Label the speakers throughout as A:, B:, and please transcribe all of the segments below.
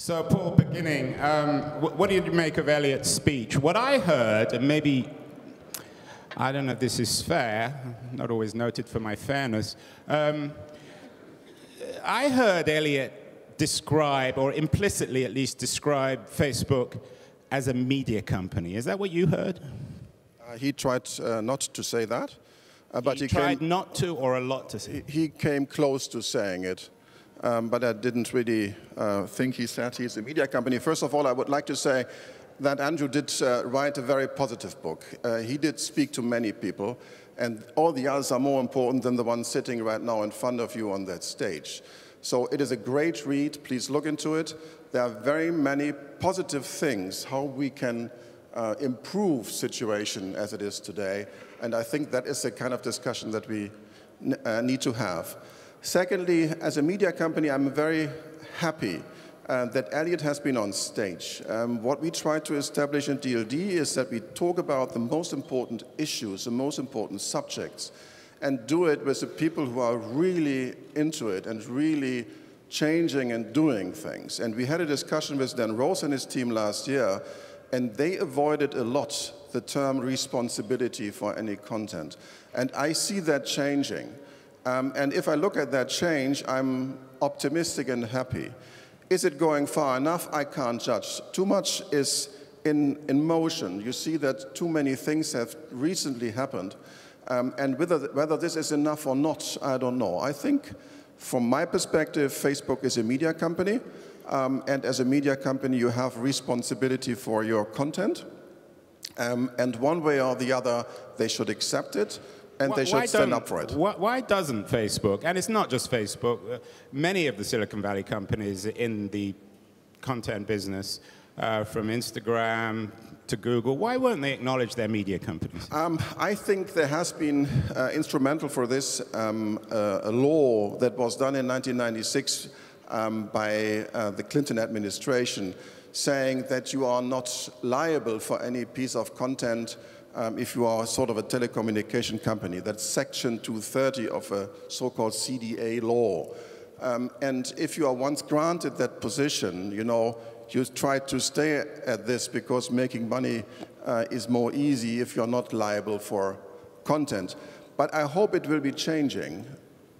A: So, Paul, beginning, um, what did you make of Elliot's speech? What I heard, and maybe, I don't know if this is fair, not always noted for my fairness, um, I heard Eliot describe, or implicitly at least describe, Facebook as a media company. Is that what you heard?
B: Uh, he tried uh, not to say that.
A: Uh, but he, he tried came, not to or a lot to say?
B: He, he came close to saying it um, but I didn't really uh, think he said he's a media company. First of all, I would like to say that Andrew did uh, write a very positive book. Uh, he did speak to many people, and all the others are more important than the one sitting right now in front of you on that stage. So it is a great read. Please look into it. There are very many positive things how we can uh, improve situation as it is today, and I think that is the kind of discussion that we uh, need to have. Secondly, as a media company, I'm very happy uh, that Elliot has been on stage. Um, what we try to establish in DLD is that we talk about the most important issues, the most important subjects, and do it with the people who are really into it and really changing and doing things. And we had a discussion with Dan Rose and his team last year, and they avoided a lot the term responsibility for any content. And I see that changing. Um, and if I look at that change, I'm optimistic and happy. Is it going far enough? I can't judge. Too much is in, in motion. You see that too many things have recently happened. Um, and whether, whether this is enough or not, I don't know. I think, from my perspective, Facebook is a media company. Um, and as a media company, you have responsibility for your content. Um, and one way or the other, they should accept it and they should stand up for it.
A: Why doesn't Facebook, and it's not just Facebook, uh, many of the Silicon Valley companies in the content business, uh, from Instagram to Google, why won't they acknowledge their media companies? Um,
B: I think there has been uh, instrumental for this um, uh, a law that was done in 1996 um, by uh, the Clinton administration saying that you are not liable for any piece of content um, if you are sort of a telecommunication company. That's Section 230 of a so-called CDA law. Um, and if you are once granted that position, you know, you try to stay at this because making money uh, is more easy if you're not liable for content. But I hope it will be changing.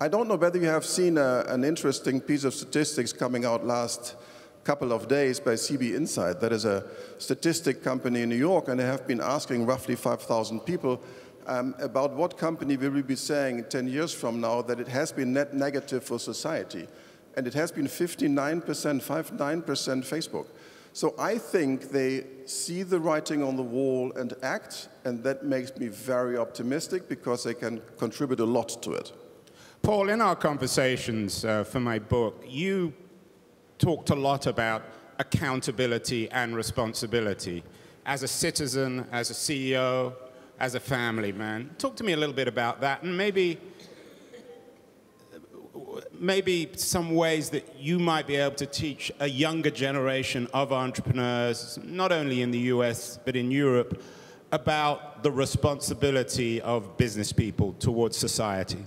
B: I don't know whether you have seen a, an interesting piece of statistics coming out last couple of days by CB Insight. That is a statistic company in New York, and they have been asking roughly 5,000 people um, about what company will we be saying 10 years from now that it has been net negative for society. And it has been 59%, 59% Facebook. So I think they see the writing on the wall and act, and that makes me very optimistic because they can contribute a lot to it.
A: Paul, in our conversations uh, for my book, you talked a lot about accountability and responsibility as a citizen, as a CEO, as a family man. Talk to me a little bit about that and maybe maybe some ways that you might be able to teach a younger generation of entrepreneurs, not only in the US, but in Europe, about the responsibility of business people towards society?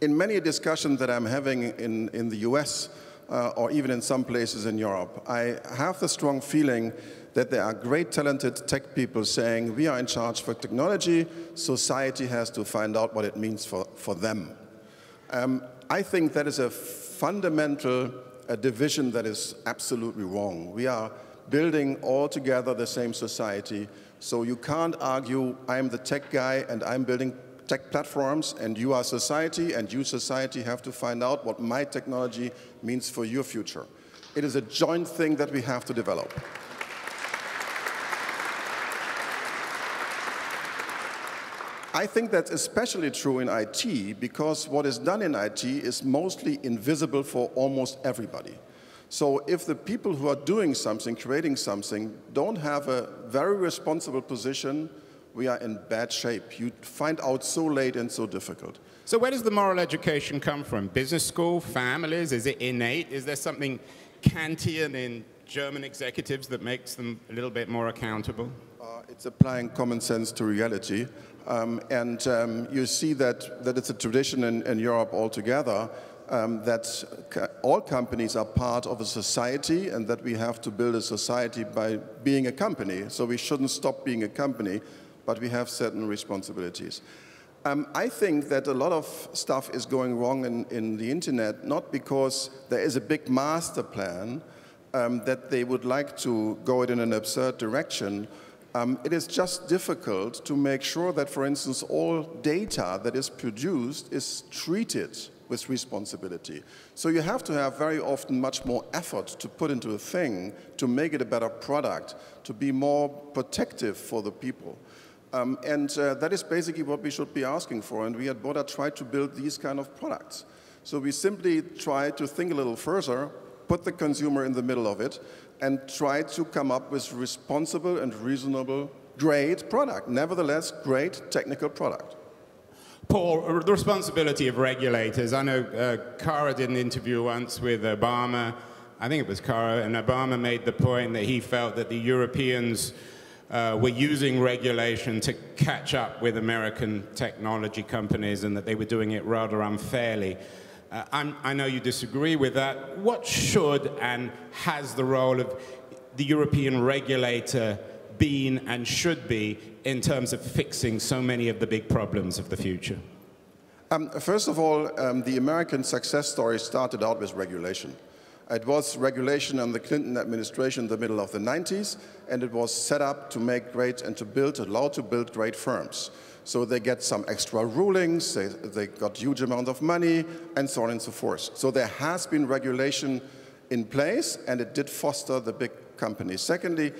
B: In many discussions that I'm having in, in the US, uh, or even in some places in Europe. I have the strong feeling that there are great talented tech people saying we are in charge for technology, society has to find out what it means for, for them. Um, I think that is a fundamental a division that is absolutely wrong. We are building all together the same society, so you can't argue I'm the tech guy and I'm building tech platforms, and you are society, and you society have to find out what my technology means for your future. It is a joint thing that we have to develop. I think that's especially true in IT because what is done in IT is mostly invisible for almost everybody. So if the people who are doing something, creating something, don't have a very responsible position we are in bad shape. You find out so late and so difficult.
A: So where does the moral education come from? Business school, families? Is it innate? Is there something Kantian in German executives that makes them a little bit more accountable?
B: Uh, it's applying common sense to reality. Um, and um, you see that, that it's a tradition in, in Europe altogether. um, that all companies are part of a society and that we have to build a society by being a company. So we shouldn't stop being a company, but we have certain responsibilities. Um, I think that a lot of stuff is going wrong in, in the internet, not because there is a big master plan um, that they would like to go it in an absurd direction. Um, it is just difficult to make sure that, for instance, all data that is produced is treated with responsibility. So you have to have very often much more effort to put into a thing to make it a better product, to be more protective for the people. Um, and uh, that is basically what we should be asking for. And we at Burda try to build these kind of products. So we simply try to think a little further, put the consumer in the middle of it, and try to come up with responsible and reasonable, great product. Nevertheless, great technical product.
A: Paul, the responsibility of regulators. I know uh, Kara did an interview once with Obama. I think it was Kara, and Obama made the point that he felt that the Europeans uh, were using regulation to catch up with American technology companies and that they were doing it rather unfairly. Uh, i know you disagree with that. What should and has the role of the European regulator been and should be in terms of fixing so many of the big problems of the future?
B: Um, first of all, um, the American success story started out with regulation. It was regulation on the Clinton administration in the middle of the 90s, and it was set up to make great and to build, allow to build great firms. So they get some extra rulings, they, they got huge amount of money, and so on and so forth. So there has been regulation in place, and it did foster the big companies. Secondly,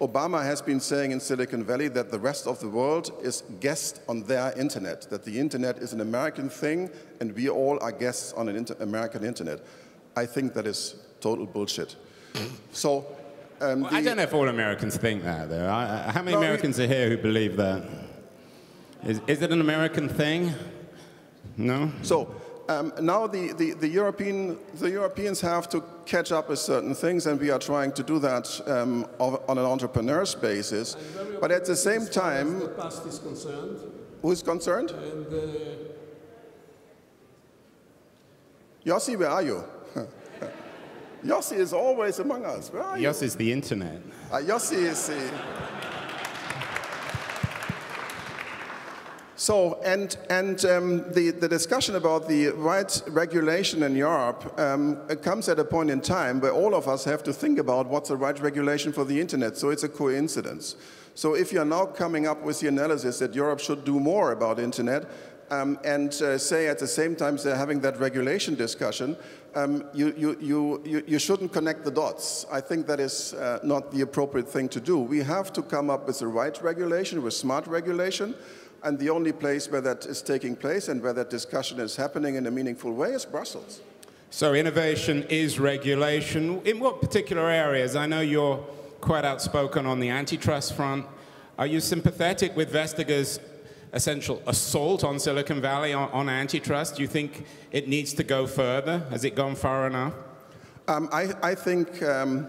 B: Obama has been saying in Silicon Valley that the rest of the world is guest on their internet, that the internet is an American thing and we all are guests on an inter American internet. I think that is total bullshit. so,
A: um, well, I don't know if all Americans think that, though. I, how many no, Americans are here who believe that? Is, is it an American thing? No?
B: So, um, now the, the, the, European, the Europeans have to catch up with certain things, and we are trying to do that um, on an entrepreneur's basis. But at the same time,
C: the past is concerned.
B: Who's concerned?
C: And, uh...
B: Yossi, where are you? Yossi is always among us. Where are
A: you? Yossi is the internet.
B: Uh, Yossi is the. So, and, and um, the, the discussion about the right regulation in Europe um, comes at a point in time where all of us have to think about what's the right regulation for the internet. So it's a coincidence. So if you're now coming up with the analysis that Europe should do more about internet, um, and uh, say at the same time they're having that regulation discussion, um, you, you, you, you, shouldn't connect the dots. I think that is uh, not the appropriate thing to do. We have to come up with the right regulation, with smart regulation, and the only place where that is taking place and where that discussion is happening in a meaningful way is Brussels.
A: So innovation is regulation. In what particular areas? I know you're quite outspoken on the antitrust front. Are you sympathetic with Vestager's essential assault on Silicon Valley on, on antitrust? Do you think it needs to go further? Has it gone far enough?
B: Um, I, I, think um,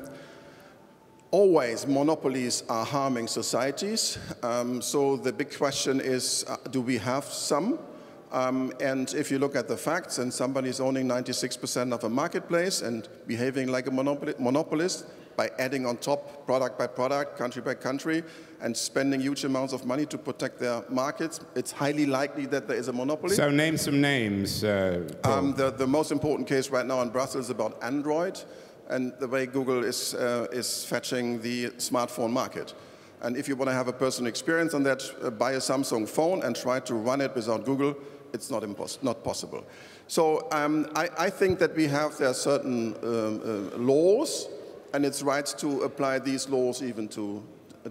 B: always monopolies are harming societies. Um, so the big question is, uh, do we have some? Um, and if you look at the facts and somebody is owning 96% of a marketplace and behaving like a monopolist by adding on top product by product, country by country, and spending huge amounts of money to protect their markets, it's highly likely that there is a monopoly.
A: So name some names. Uh,
B: um, the, the most important case right now in Brussels is about Android and the way Google is, uh, is fetching the smartphone market. And if you want to have a personal experience on that, uh, buy a Samsung phone and try to run it without Google. It's not, not possible. So um, I, I, think that we have there certain um, uh, laws, and it's right to apply these laws even to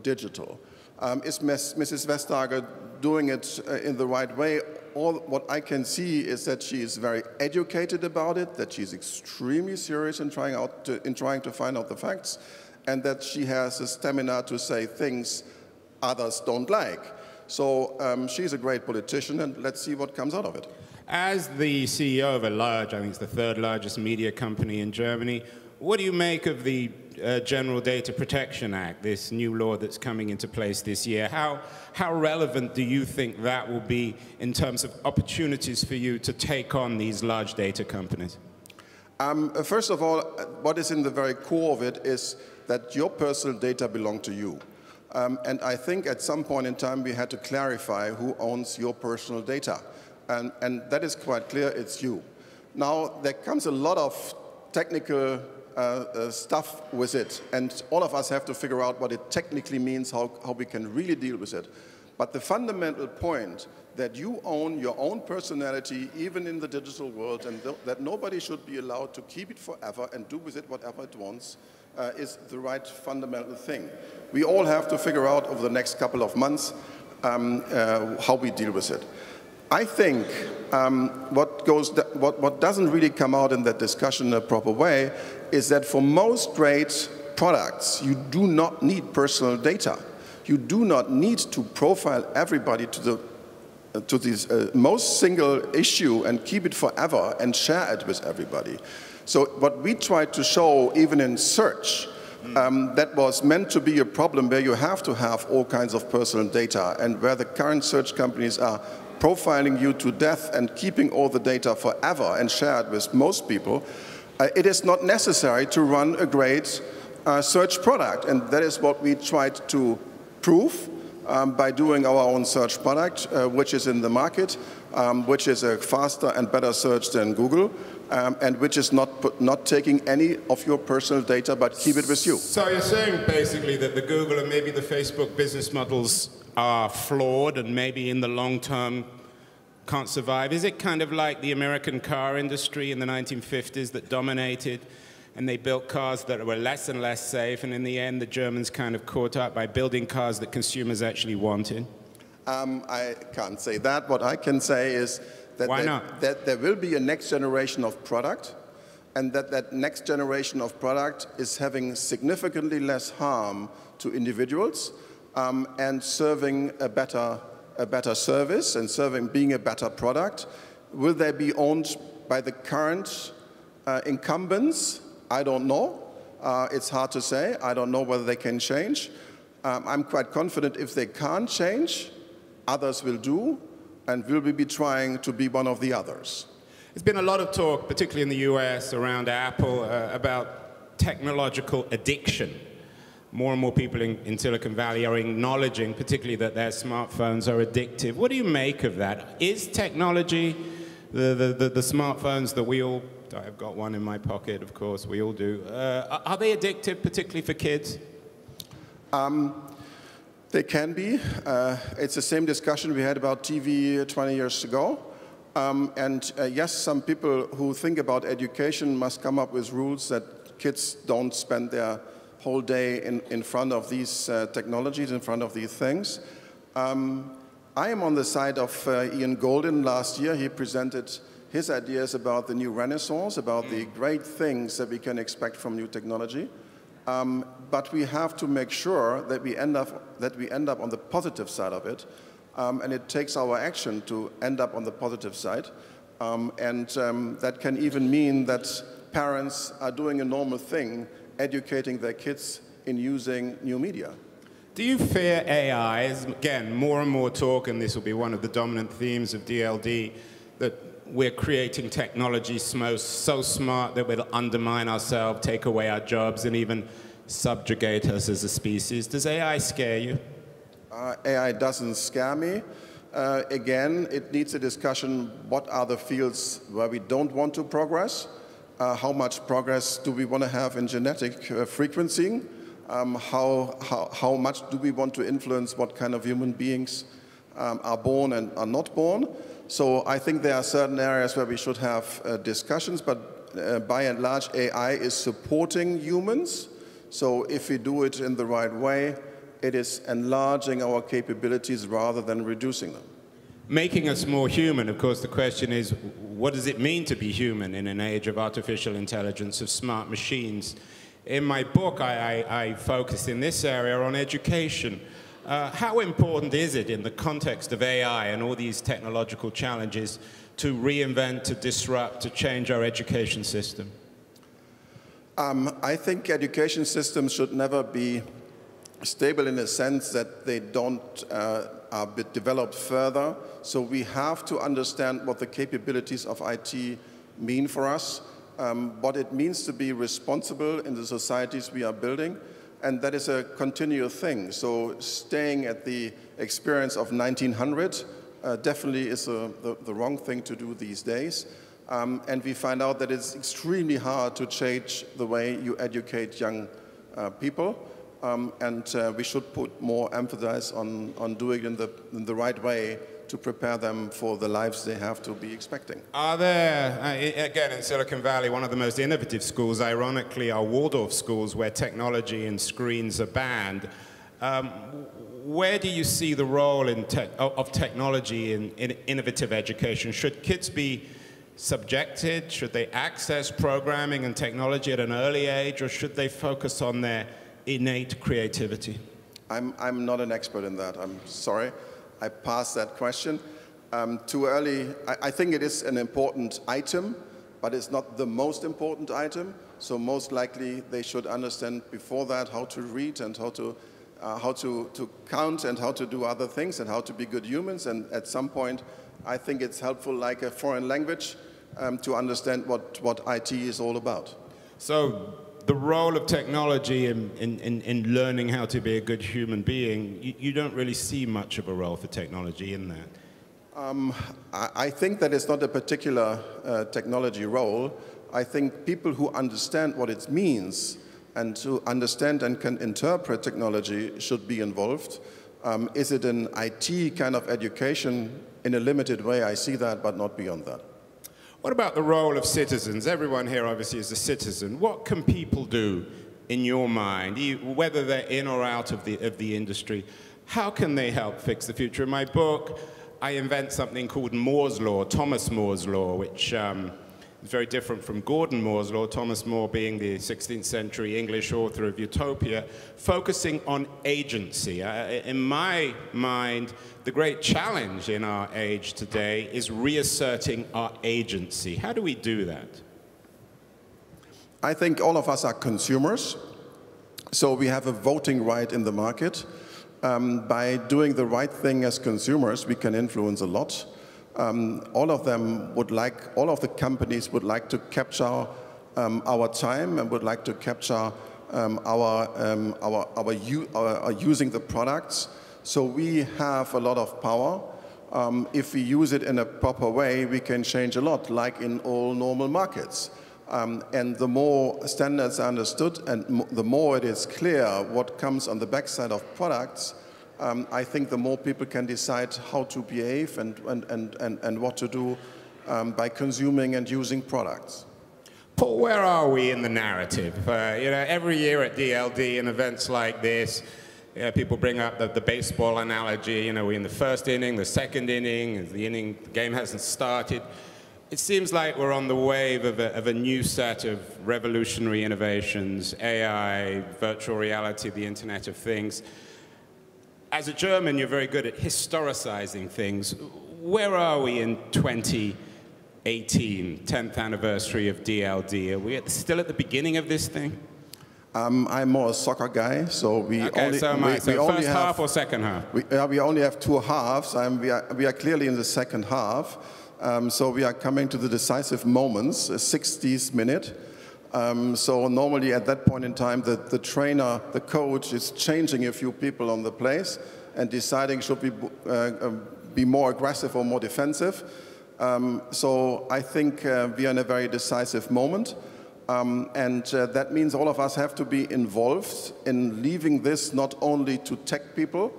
B: digital. Um, is Mrs. Vestager doing it uh, in the right way? all what I can see is that she is very educated about it, that she's extremely serious in trying, out to, in trying to find out the facts, and that she has a stamina to say things others don't like. So um, she's a great politician, and let's see what comes out of it.
A: As the CEO of a large, I think it's the third largest media company in Germany, what do you make of the uh, General Data Protection Act, this new law that's coming into place this year? How, how relevant do you think that will be in terms of opportunities for you to take on these large data companies?
B: Um, uh, first of all, uh, what is in the very core of it is that your personal data belong to you. Um, and I think at some point in time we had to clarify who owns your personal data. And, and that is quite clear, it's you. Now, there comes a lot of technical stuff with it, and all of us have to figure out what it technically means, how, how we can really deal with it. But the fundamental point that you own your own personality, even in the digital world, and th that nobody should be allowed to keep it forever and do with it whatever it wants, uh, is the right fundamental thing. We all have to figure out over the next couple of months um, uh, how we deal with it. I think um, what, goes, what, what doesn't really come out in that discussion in a proper way is that for most great products, you do not need personal data. You do not need to profile everybody to the to this uh, most single issue and keep it forever and share it with everybody. So what we tried to show, even in search, um, that was meant to be a problem where you have to have all kinds of personal data and where the current search companies are profiling you to death and keeping all the data forever and share it with most people, uh, it is not necessary to run a great uh, search product. And that is what we tried to prove um, by doing our own search product, uh, which is in the market, um, which is a faster and better search than Google, um, and which is not, put, not taking any of your personal data, but keep it with you.
A: So you're saying basically that the Google and maybe the Facebook business models are flawed and maybe in the long term can't survive? Is it kind of like the American car industry in the 1950s that dominated and they built cars that were less and less safe, and in the end, the Germans kind of caught up by building cars that consumers actually wanted?
B: Um, I can't say that. What I can say is that,
A: Why
B: there,
A: not?
B: that there will be a next generation of product, and that that next generation of product is having significantly less harm to individuals um, and serving a better a better service and serving being a better product? Will they be owned by the current uh, incumbents? I don't know. Uh, it's hard to say. I don't know whether they can change. Um, I'm quite confident if they can't change, others will do, and we'll be trying to be one of the others.
A: There's been a lot of talk, particularly in the US, around Apple, uh, about technological addiction more and more people in, in, Silicon Valley are acknowledging, particularly that their smartphones are addictive. What do you make of that? Is technology, the, the, the, the smartphones that we all, I've got one in my pocket, of course, we all do, uh, are they addictive, particularly for kids?
B: Um, they can be. Uh, it's the same discussion we had about TV 20 years ago. Um, and uh, yes, some people who think about education must come up with rules that kids don't spend their whole day in, in front of these uh, technologies, in front of these things. Um, I am on the side of uh, Ian Goldin last year. He presented his ideas about the new renaissance, about the great things that we can expect from new technology. Um, but we have to make sure that we end up, that we end up on the positive side of it. Um, and it takes our action to end up on the positive side. Um, and um, that can even mean that parents are doing a normal thing educating their kids in using new media.
A: Do you fear AI? Again, more and more talk, and this will be one of the dominant themes of DLD, that we're creating technology so smart that we'll undermine ourselves, take away our jobs, and even subjugate us as a species. Does AI scare you?
B: Uh, AI doesn't scare me. Uh, again, it needs a discussion what are the fields where we don't want to progress uh, how much progress do we want to have in genetic uh, frequency? Um, how, how, how, much do we want to influence what kind of human beings um, are born and are not born? So I think there are certain areas where we should have uh, discussions, but uh, by and large, AI is supporting humans. So if we do it in the right way, it is enlarging our capabilities rather than reducing them
A: making us more human, of course, the question is, what does it mean to be human in an age of artificial intelligence, of smart machines? In my book, I, I, I focus in this area on education. Uh, how important is it in the context of AI and all these technological challenges to reinvent, to disrupt, to change our education system?
B: Um, I think education systems should never be stable in the sense that they don't uh, are developed further. So we have to understand what the capabilities of IT mean for us, um, what it means to be responsible in the societies we are building, and that is a continual thing. So staying at the experience of 1900 uh, definitely is a, the, the, wrong thing to do these days. Um, and we find out that it's extremely hard to change the way you educate young uh, people. Um, and uh, we should put more emphasis on, on doing it in the, in the right way to prepare them for the lives they have to be expecting.
A: Are there, uh, again, in Silicon Valley, one of the most innovative schools, ironically, are Waldorf schools where technology and screens are banned. Um, where do you see the role te of technology in, in innovative education? Should kids be subjected? Should they access programming and technology at an early age, or should they focus on their innate creativity?
B: I'm, I'm not an expert in that. I'm sorry. I pass that question. Um, too early, I, I, think it is an important item, but it's not the most important item. So most likely they should understand before that how to read and how to, uh, how to, to count and how to do other things and how to be good humans. And at some point, I think it's helpful like a foreign language um, to understand what, what IT is all about.
A: So the role of technology in, in, in, learning how to be a good human being, you, you don't really see much of a role for technology in that.
B: Um, I, think that it's not a particular uh, technology role. I think people who understand what it means and who understand and can interpret technology should be involved. Um, is it an IT kind of education in a limited way? I see that, but not beyond that.
A: What about the role of citizens? Everyone here obviously is a citizen. What can people do in your mind, whether they're in or out of the, of the industry? How can they help fix the future? In my book, I invent something called More's Law, Thomas More's Law, which um, very different from Gordon Moore's law, Thomas More being the 16th century English author of Utopia, focusing on agency. Uh, in my mind, the great challenge in our age today is reasserting our agency. How do we do that?
B: I think all of us are consumers, so we have a voting right in the market. Um, by doing the right thing as consumers, we can influence a lot. Um, all of them would like, all of the companies would like to capture um, our time and would like to capture um, our, um, our, our, our, using the products. So we have a lot of power. Um, if we use it in a proper way, we can change a lot, like in all normal markets. Um, and the more standards are understood and the more it is clear what comes on the backside of products, um, I think the more people can decide how to behave and, and, and, and, and what to do um, by consuming and using products.
A: Paul, where are we in the narrative? Uh, you know, every year at DLD and events like this, people bring up the, the, baseball analogy. You know, we're in the first inning, the second inning, the inning, the game hasn't started. It seems like we're on the wave of a, of a new set of revolutionary innovations, AI, virtual reality, the Internet of Things as a German, you're very good at historicizing things. Where are we in 2018, 10th anniversary of DLD? Are we at, still at the beginning of this thing?
B: Um, I'm more a soccer guy, so we
A: okay,
B: only
A: so,
B: we,
A: so we
B: first
A: only half have, or second half.
B: We, uh, we only have two halves. Um, we, are, we are clearly in the second half, um, so we are coming to the decisive moments, a 60th minute. Um, so normally at that point in time, the, the trainer, the coach is changing a few people on the place and deciding should we uh, um, be more aggressive or more defensive. Um, so I think uh, we are in a very decisive moment. Um, and uh, that means all of us have to be involved in leaving this not only to tech people,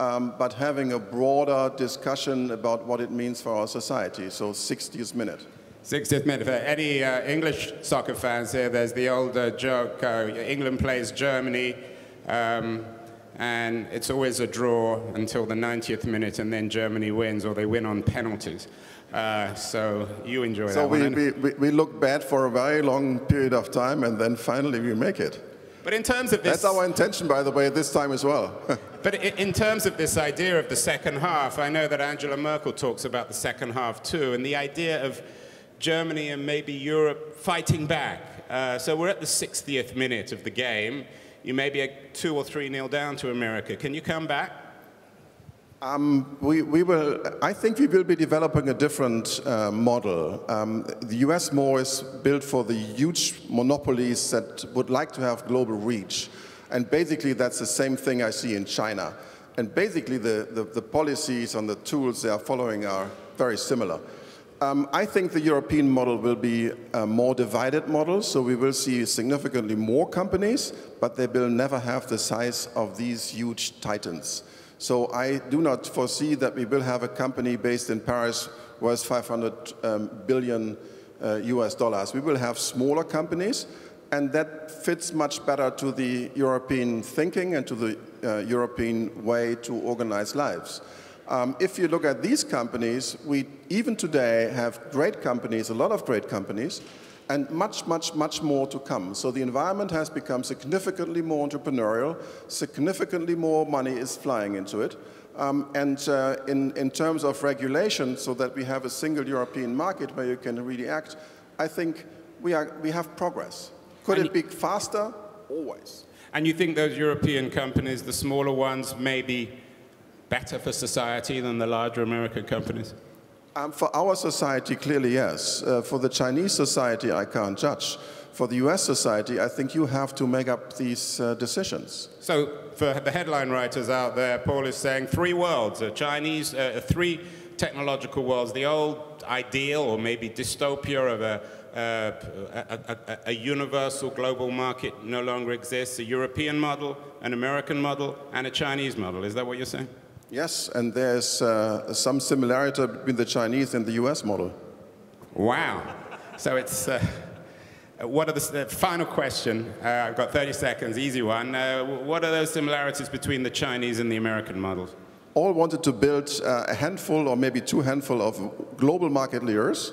B: um, but having a broader discussion about what it means for our society. So 60th minute.
A: 60th minute. For any uh, English soccer fans here, there's the old uh, joke, uh, England plays Germany, um, and it's always a draw until the 90th minute, and then Germany wins, or they win on penalties. Uh, so you enjoy
B: so
A: that
B: we,
A: one.
B: we, we look bad for a very long period of time, and then finally we make it.
A: But in terms of this...
B: That's our intention, by the way, this time as well.
A: but in terms of this idea of the second half, I know that Angela Merkel talks about the second half too, and the idea of Germany and maybe Europe fighting back. Uh, so we're at the 60th minute of the game. You may be a two or three nil down to America. Can you come back?
B: Um, we, we, will, I think we will be developing a different uh, model. Um, the US more is built for the huge monopolies that would like to have global reach. And basically that's the same thing I see in China. And basically the, the, the policies and the tools they are following are very similar. Um, I think the European model will be a more divided model, so we will see significantly more companies, but they will never have the size of these huge titans. So I do not foresee that we will have a company based in Paris worth 500 um, billion uh, US dollars. We will have smaller companies, and that fits much better to the European thinking and to the uh, European way to organize lives. Um, if you look at these companies, we even today have great companies, a lot of great companies, and much, much, much more to come. So the environment has become significantly more entrepreneurial, significantly more money is flying into it. Um, and uh, in, in terms of regulation, so that we have a single European market where you can really act, I think we, are, we have progress. Could and it be faster? Always.
A: And you think those European companies, the smaller ones, may be better for society than the larger American companies?
B: Um, for our society, clearly yes. Uh, for the Chinese society, I can't judge. For the US society, I think you have to make up these uh, decisions.
A: So, for the headline writers out there, Paul is saying three worlds a Chinese, uh, three technological worlds. The old ideal, or maybe dystopia, of a, uh, a, a, a, universal global market no longer exists. A European model, an American model, and a Chinese model. Is that what you're saying?
B: Yes, and there's uh, some similarity between the Chinese and the US model.
A: Wow. So it's. Uh, what are the uh, final question? Uh, I've got 30 seconds, easy one. Uh, what are those similarities between the Chinese and the American models?
B: All wanted to build uh, a handful or maybe two handful of global market leaders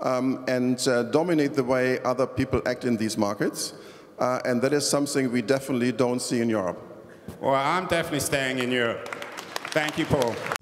B: um, and dominate the way other people act in these markets. and that is something we definitely don't see in Europe.
A: Well, I'm definitely staying in Europe. Thank you, Paul.